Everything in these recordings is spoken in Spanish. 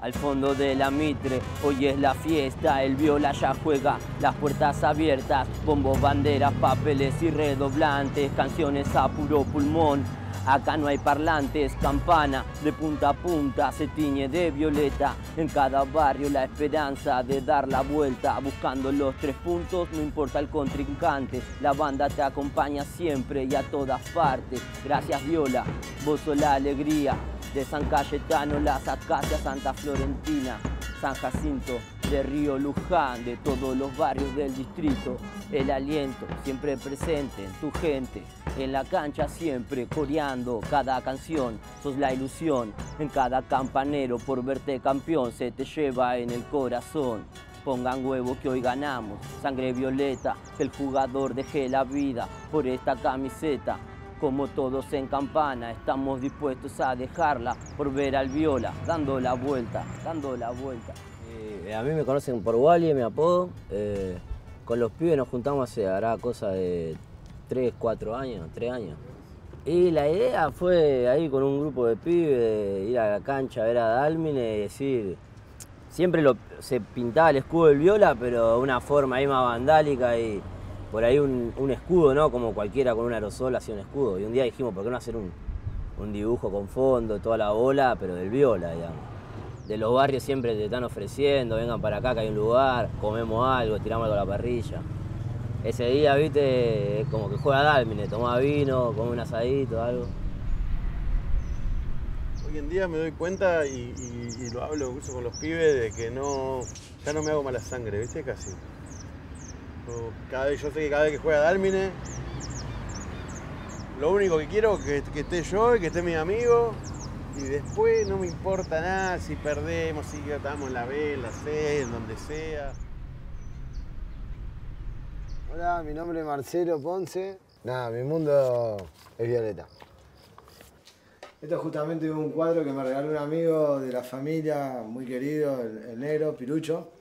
al fondo de la mitre. Hoy es la fiesta, el viola ya juega, las puertas abiertas, bombos, banderas, papeles y redoblantes, canciones a puro pulmón. Acá no hay parlantes, campana de punta a punta se tiñe de violeta. En cada barrio la esperanza de dar la vuelta, buscando los tres puntos, no importa el contrincante. La banda te acompaña siempre y a todas partes. Gracias Viola, vos sos la alegría de San Cayetano, las acacias, Santa Florentina, San Jacinto, de Río Luján, de todos los barrios del distrito. El aliento siempre presente en tu gente, en la cancha siempre coreando cada canción. Sos la ilusión en cada campanero por verte campeón, se te lleva en el corazón. Pongan huevo que hoy ganamos, sangre violeta, que el jugador deje la vida por esta camiseta. Como todos en campana, estamos dispuestos a dejarla por ver al viola, dando la vuelta, dando la vuelta. Eh, a mí me conocen por Wally, mi apodo. Eh, con los pibes nos juntamos hace, hará cosa de 3, 4 años, 3 años. Y la idea fue ahí con un grupo de pibes, ir a la cancha a ver a Dalmine y decir, siempre se pintaba el escudo del viola, pero una forma ahí más vandálica y por ahí un, escudo, ¿no? Como cualquiera con un aerosol hacía un escudo. Y un día dijimos, ¿por qué no hacer un, dibujo con fondo, toda la bola, pero del viola, digamos? De los barrios siempre te están ofreciendo, vengan para acá que hay un lugar, comemos algo, tiramos algo a la parrilla. Ese día, viste, como que juega Dalmine, toma vino, come un asadito, algo. Hoy en día me doy cuenta y, lo hablo incluso con los pibes de que no, ya no me hago mala sangre, viste, casi. Cada vez, yo sé que cada vez que juega Dalmine, lo único que quiero es que, que esté yo y que esté mi amigo. Y después no me importa nada si perdemos, si estamos en la B, en la C, en donde sea. Hola, mi nombre es Marcelo Ponce. Nada, mi mundo es violeta. Esto es justamente un cuadro que me regaló un amigo de la familia, muy querido, el negro, Pirucho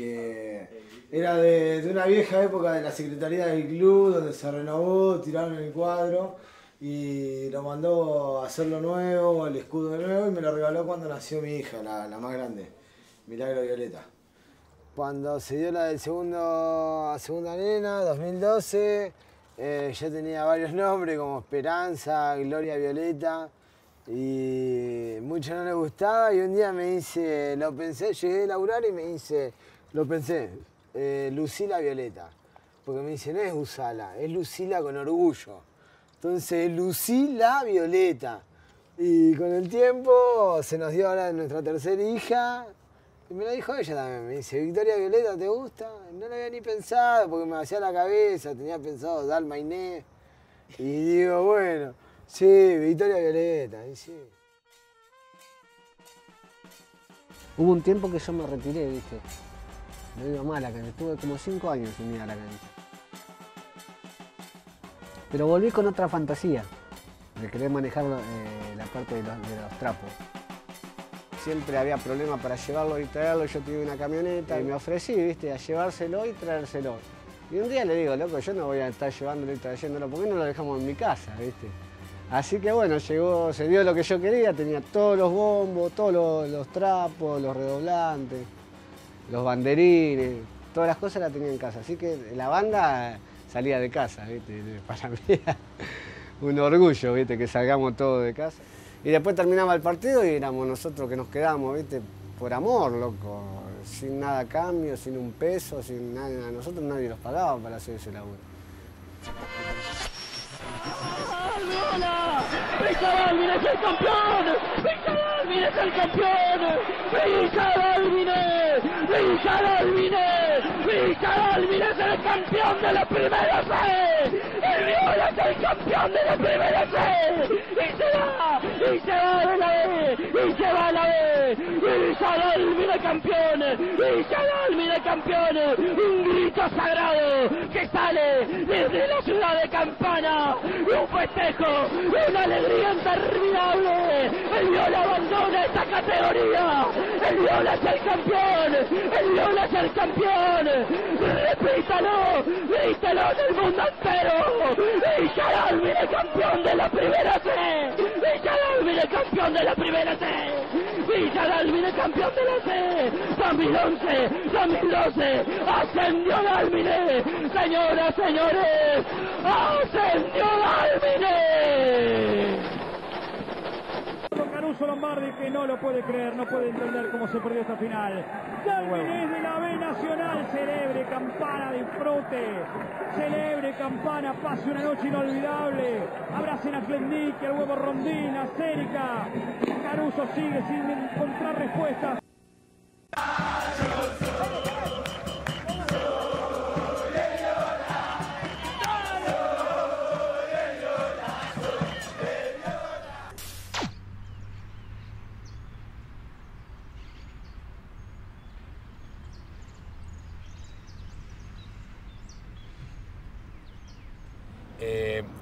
que era de, una vieja época de la Secretaría del Club, donde se renovó, tiraron el cuadro y lo mandó a hacerlo nuevo, el escudo de nuevo, y me lo regaló cuando nació mi hija, la, más grande, Milagro Violeta. Cuando se dio la del segundo, segunda nena, 2012, eh, yo tenía varios nombres como Esperanza, Gloria Violeta, y mucho no le gustaba, y un día me dice, lo pensé, llegué a laburar y me dice, lo pensé, eh, Lucila Violeta. Porque me dice, no es Usala, es Lucila con orgullo. Entonces, Lucila Violeta. Y con el tiempo se nos dio ahora nuestra tercera hija. Y me lo dijo ella también. Me dice, Victoria Violeta, ¿te gusta? No lo había ni pensado porque me hacía la cabeza. Tenía pensado Dalma Inés. Y digo, bueno, sí, Victoria Violeta. Hubo un tiempo que yo me retiré, ¿viste? Me iba mal la cancha, estuve como cinco años sin ir a la cancha. Pero volví con otra fantasía, de querer manejar eh, la parte de los, trapos. Siempre había problemas para llevarlo y traerlo, yo tuve una camioneta y me ofrecí, viste, a llevárselo y traérselo. Y un día le digo, loco, yo no voy a estar llevándolo y trayéndolo, ¿por qué no lo dejamos en mi casa, viste? Así que bueno, llegó, se dio lo que yo quería, tenía todos los bombos, todos los trapos, los redoblantes los banderines, todas las cosas las tenía en casa. Así que la banda salía de casa, ¿viste? Para mí un orgullo, ¿viste? Que salgamos todos de casa. Y después terminaba el partido y éramos nosotros que nos quedamos, ¿viste? Por amor, loco. Sin nada a cambio, sin un peso, sin nada. A nosotros nadie los pagaba para hacer ese laburo. ¡Villa es el campeón! ¡Villa es el campeón! ¡Villa Villa Dalmine, Villa Dalmine es el campeón de la primera C, el Viola es el campeón de la primera C, y se va, y se va de la B, y se va a la B, Villa Dalmine campeón, Villa Dalmine campeón, un grito sagrado que sale desde la ciudad de Campana, un festejo, una alegría interminable, el Viola abandona esta categoría, el Viola es el campeón, el León es el campeón. Repítalo, grítalo en el mundo entero. Alvin es campeón de la primera C. Villa Dalmine campeón de la primera C. Villa Dalmine campeón de la C. 2011, 2012, ascendió Dalmine. Señoras, señores, ascendió Dalmine. Caruso Lombardi que no lo puede creer, no puede entender cómo se perdió esta final. Dalmine de la B Nacional, celebre, campana, disfrute, celebre, campana, pase una noche inolvidable. Abracen a Klendic, al huevo Rondín, a Cérica. Caruso sigue sin encontrar respuestas.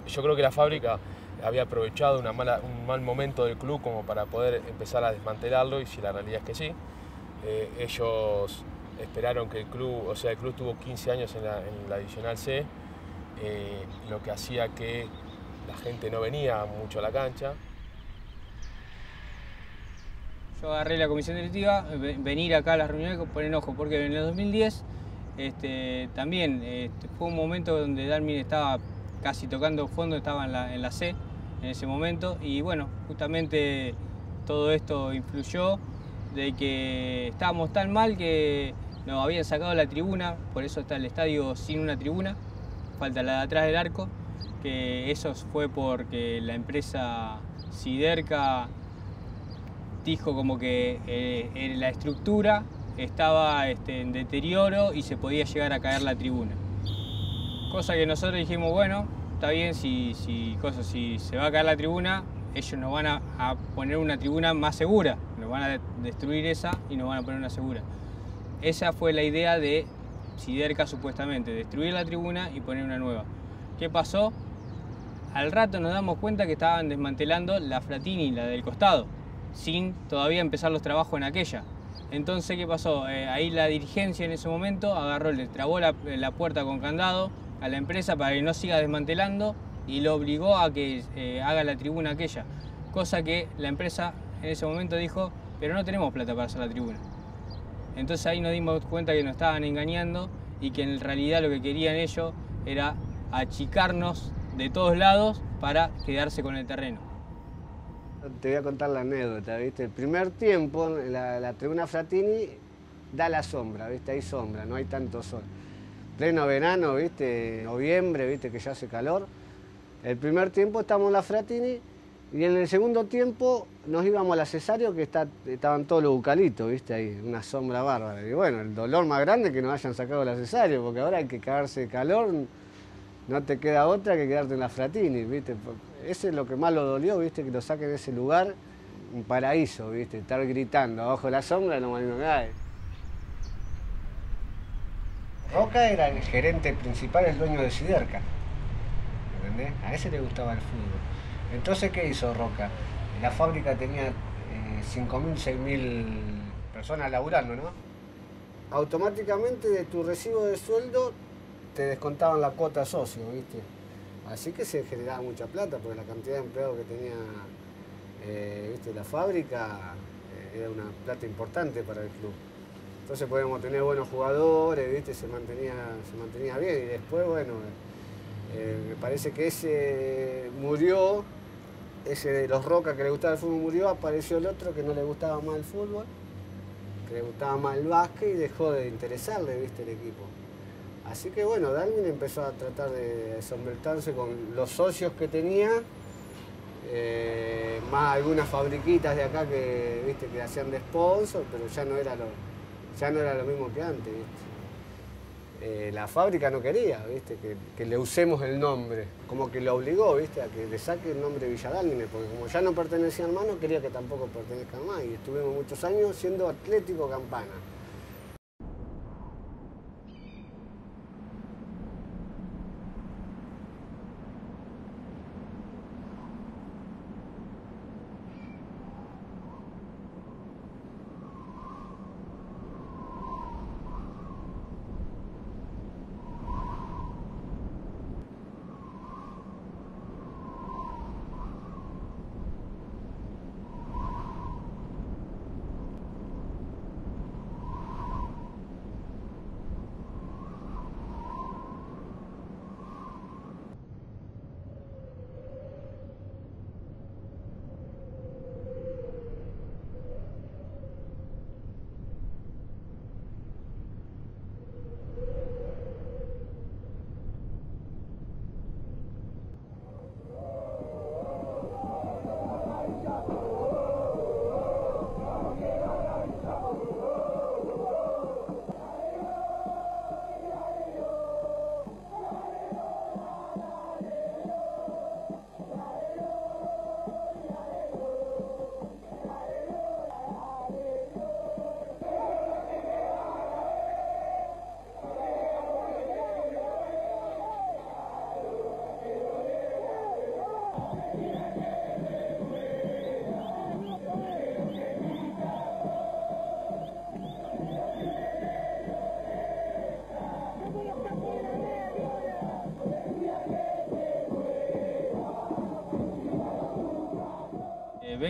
Yo creo que la fábrica había aprovechado un mal momento del club como para poder empezar a desmantelarlo y si la realidad es que sí. Eh, ellos esperaron que el club, o sea, el club tuvo 15 años en la, en la Adicional C, eh, lo que hacía que la gente no venía mucho a la cancha. Yo agarré la comisión directiva, ve- venir acá a las reuniones con poner ojo, porque en el 2010 este, también este, fue un momento donde Dalmin estaba casi tocando fondo, estaba en la, C en ese momento, y bueno, justamente todo esto influyó de que estábamos tan mal que nos habían sacado la tribuna, por eso está el estadio sin una tribuna, falta la de atrás del arco, que eso fue porque la empresa Siderca dijo como que eh, la estructura estaba este, en deterioro y se podía llegar a caer la tribuna. Cosa que nosotros dijimos, bueno, está bien, si, si, cosa, si se va a caer la tribuna, ellos nos van a, poner una tribuna más segura, nos van a de- destruir esa y nos van a poner una segura. Esa fue la idea de Siderca supuestamente, destruir la tribuna y poner una nueva. ¿Qué pasó? Al rato nos damos cuenta que estaban desmantelando la Fratini, la del costado, sin todavía empezar los trabajos en aquella. Entonces, ¿qué pasó? Eh, ahí la dirigencia en ese momento agarró, le trabó la puerta con candado a la empresa para que no siga desmantelando y lo obligó a que eh, haga la tribuna aquella. Cosa que la empresa en ese momento dijo, pero no tenemos plata para hacer la tribuna. Entonces ahí nos dimos cuenta que nos estaban engañando y que en realidad lo que querían ellos era achicarnos de todos lados para quedarse con el terreno. Te voy a contar la anécdota, ¿viste? El primer tiempo, la, tribuna Fratini da la sombra, ¿viste? Hay sombra, no hay tanto sol. Pleno verano, ¿viste? Noviembre, ¿viste? Que ya hace calor. El primer tiempo estamos en la Fratini y en el segundo tiempo nos íbamos a la Cesario que está, estaban todos los bucalitos, ¿viste? Ahí, una sombra bárbara. Y bueno, el dolor más grande es que nos hayan sacado la Cesario, porque ahora hay que cagarse de calor, no te queda otra que quedarte en la Fratini, ¿viste? Ese es lo que más lo dolió, ¿viste? Que lo saquen de ese lugar, un paraíso, ¿viste? Estar gritando abajo de la sombra, no no cae. Roca era el gerente principal, el dueño de Siderca. ¿Entendés? A ese le gustaba el fútbol. Entonces, ¿qué hizo Roca? La fábrica tenía eh, 5.000, 6.000 personas laburando, ¿no? Automáticamente de tu recibo de sueldo te descontaban la cuota socio, ¿viste? Así que se generaba mucha plata, porque la cantidad de empleados que tenía eh, ¿viste? la fábrica eh, era una plata importante para el club. Entonces podíamos tener buenos jugadores, ¿viste? Se, mantenía, se mantenía bien. Y después, bueno, eh, me parece que ese murió, ese de los Rocas que le gustaba el fútbol murió, apareció el otro que no le gustaba más el fútbol, que le gustaba más el básquet y dejó de interesarle, ¿viste? El equipo. Así que bueno, Darwin empezó a tratar de sombretarse con los socios que tenía, eh, más algunas fabriquitas de acá que, ¿viste? que hacían de sponsor, pero ya no era lo, ya no era lo mismo que antes. ¿viste? Eh, la fábrica no quería ¿viste? Que, le usemos el nombre, como que lo obligó ¿viste? a que le saque el nombre Villa Dálmine, porque como ya no pertenecían más, no quería que tampoco pertenezcan más. Y estuvimos muchos años siendo Atlético Campana.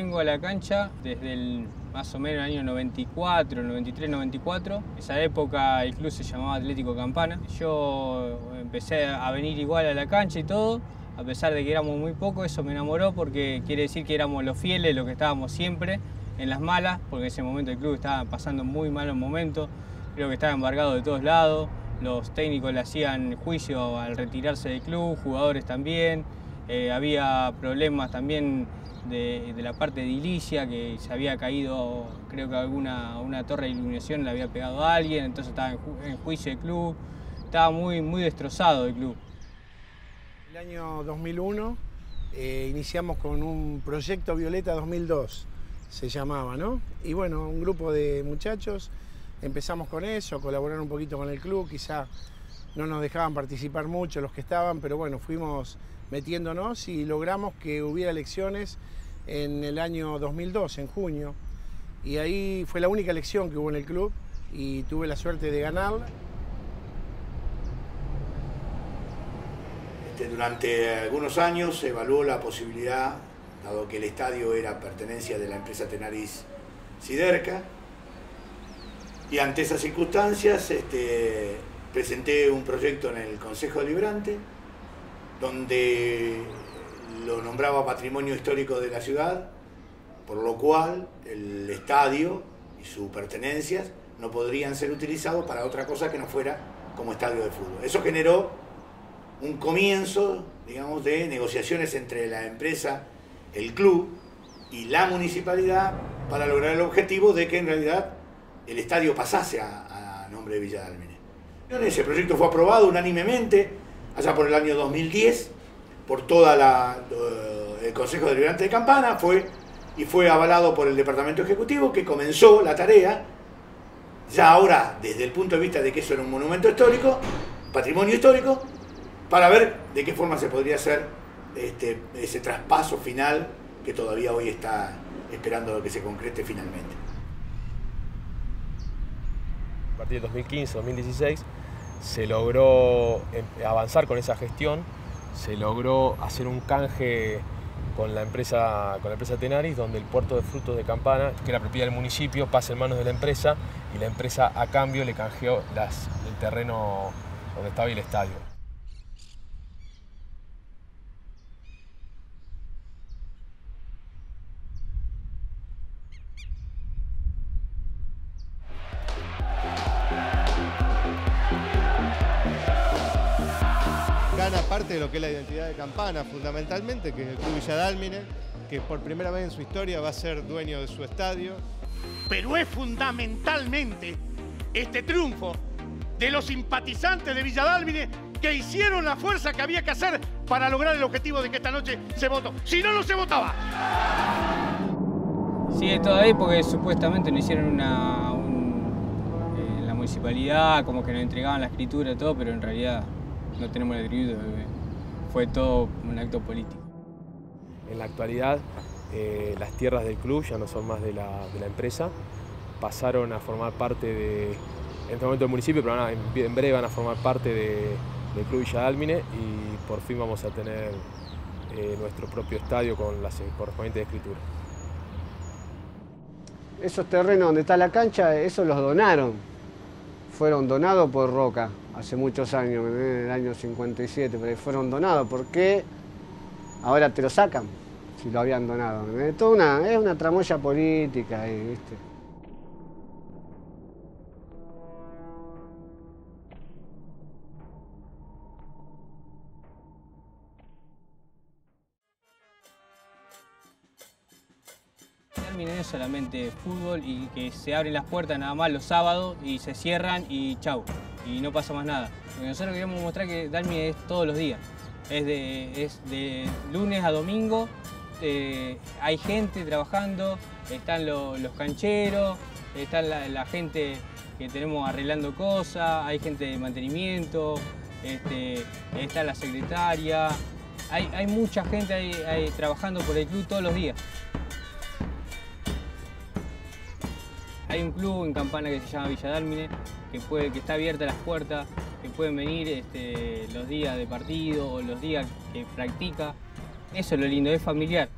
Vengo a la cancha desde el más o menos el año 94, 93, 94. Esa época el club se llamaba Atlético Campana. Yo empecé a venir igual a la cancha y todo, a pesar de que éramos muy pocos, eso me enamoró porque quiere decir que éramos los fieles, los que estábamos siempre en las malas, porque en ese momento el club estaba pasando muy malos momentos, creo que estaba embargado de todos lados, los técnicos le hacían juicio al retirarse del club, jugadores también, eh, había problemas también de, la parte de edilicia, que se había caído, creo que alguna una torre de iluminación le había pegado a alguien, entonces estaba en, juicio el club, estaba muy, muy destrozado el club. El año 2001 eh, iniciamos con un proyecto Violeta 2002, se llamaba, ¿no? Y bueno, un grupo de muchachos empezamos con eso, colaborar un poquito con el club, quizá no nos dejaban participar mucho los que estaban, pero bueno, fuimos metiéndonos y logramos que hubiera elecciones en el año 2002, en junio. Y ahí fue la única elección que hubo en el club y tuve la suerte de ganarla. Este, durante algunos años se evaluó la posibilidad, dado que el estadio era pertenencia de la empresa Tenaris Siderca, y ante esas circunstancias este, presenté un proyecto en el Consejo Deliberante, donde lo nombraba Patrimonio Histórico de la ciudad, por lo cual el estadio y sus pertenencias no podrían ser utilizados para otra cosa que no fuera como estadio de fútbol. Eso generó un comienzo, digamos, de negociaciones entre la empresa, el club y la municipalidad para lograr el objetivo de que en realidad el estadio pasase a, nombre de Villa Ese proyecto fue aprobado unánimemente allá por el año 2010 por toda la, el Consejo Deliberante de Campana fue, y fue avalado por el Departamento Ejecutivo que comenzó la tarea, ya ahora desde el punto de vista de que eso era un monumento histórico, patrimonio histórico, para ver de qué forma se podría hacer este, ese traspaso final que todavía hoy está esperando que se concrete finalmente a partir de 2015-2016 se logró em, avanzar con esa gestión, se logró hacer un canje con la empresa, con la empresa Tenaris, donde el puerto de frutos de Campana, que era propiedad del municipio, pasa en manos de la empresa y la empresa a cambio le canjeó el terreno donde estaba el estadio. Parte de lo que es la identidad de Campana, fundamentalmente, que es el Club Villadálmine, que por primera vez en su historia va a ser dueño de su estadio. Pero es fundamentalmente este triunfo de los simpatizantes de Villadálmine que hicieron la fuerza que había que hacer para lograr el objetivo de que esta noche se votó. Si no, no se votaba. Sigue todo ahí porque supuestamente no hicieron una, eh, la municipalidad, como que nos entregaban la escritura y todo, pero en realidad no tenemos el atributo, fue todo un acto político. En la actualidad, eh, las tierras del club ya no son más de la, empresa, pasaron a formar parte de, en este momento del municipio, pero en, breve van a formar parte del Club Villa Dálmine y por fin vamos a tener eh, nuestro propio estadio con las correspondientes escrituras. Esos terrenos donde está la cancha, esos los donaron. Fueron donados por Roca hace muchos años, en el año 57, pero fueron donados. ¿Por qué ahora te lo sacan si lo habían donado? Es, una, es una tramoya política ahí, ¿viste? Es solamente fútbol y que se abren las puertas nada más los sábados y se cierran y chau y no pasa más nada. Porque nosotros queremos mostrar que Dalmi es todos los días. Es de, es de lunes a domingo, eh, hay gente trabajando, están los cancheros, está la, gente que tenemos arreglando cosas, hay gente de mantenimiento, este, está la secretaria, hay, hay mucha gente ahí, trabajando por el club todos los días. Hay un club en Campana que se llama Villa Dálmine, que, que está abierta las puertas, que pueden venir este, los días de partido o los días que practica. Eso es lo lindo, es familiar.